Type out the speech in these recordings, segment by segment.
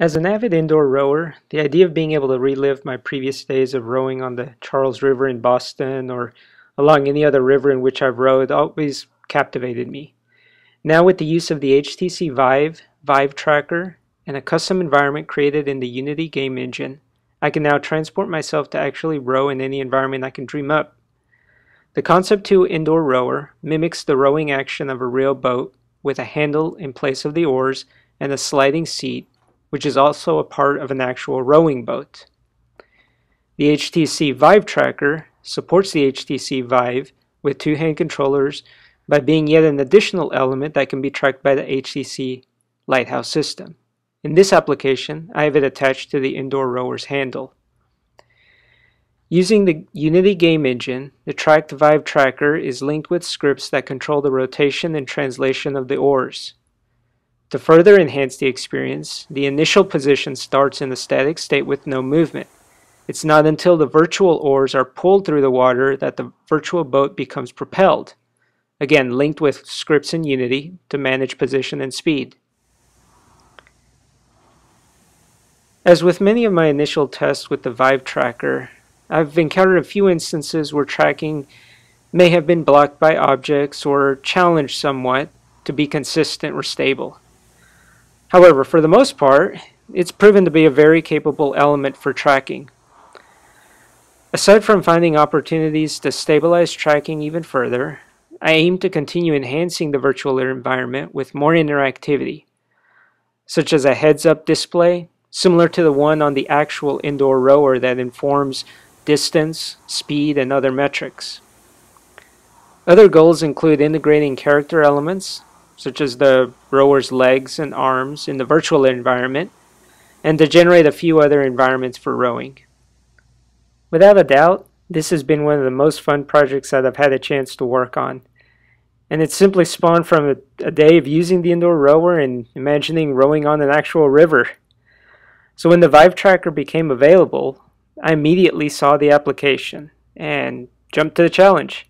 As an avid indoor rower, the idea of being able to relive my previous days of rowing on the Charles River in Boston or along any other river in which I've rowed always captivated me. Now with the use of the HTC Vive, Vive Tracker, and a custom environment created in the Unity game engine, I can now transport myself to actually row in any environment I can dream up. The Concept 2 indoor rower mimics the rowing action of a real boat with a handle in place of the oars and a sliding seat which is also a part of an actual rowing boat. The HTC Vive Tracker supports the HTC Vive with two hand controllers by being yet an additional element that can be tracked by the HTC Lighthouse system. In this application, I have it attached to the indoor rower's handle. Using the Unity game engine, the tracked Vive tracker is linked with scripts that control the rotation and translation of the oars. To further enhance the experience, the initial position starts in a static state with no movement. It's not until the virtual oars are pulled through the water that the virtual boat becomes propelled, again linked with scripts in Unity to manage position and speed. As with many of my initial tests with the Vive tracker, I've encountered a few instances where tracking may have been blocked by objects or challenged somewhat to be consistent or stable. However, for the most part, it's proven to be a very capable element for tracking. Aside from finding opportunities to stabilize tracking even further, I aim to continue enhancing the virtual environment with more interactivity, such as a heads-up display, similar to the one on the actual indoor rower that informs distance, speed, and other metrics. Other goals include integrating character elements, such as the rower's legs and arms in the virtual environment, and to generate a few other environments for rowing. Without a doubt, this has been one of the most fun projects that I've had a chance to work on. And it simply spawned from a, a day of using the indoor rower and imagining rowing on an actual river. So when the Vive Tracker became available, I immediately saw the application and jumped to the challenge.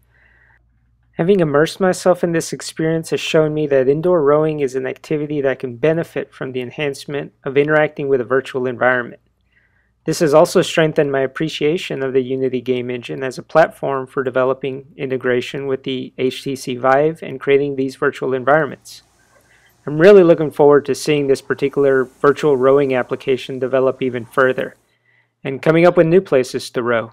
Having immersed myself in this experience has shown me that indoor rowing is an activity that can benefit from the enhancement of interacting with a virtual environment. This has also strengthened my appreciation of the Unity game engine as a platform for developing integration with the HTC Vive and creating these virtual environments. I'm really looking forward to seeing this particular virtual rowing application develop even further and coming up with new places to row.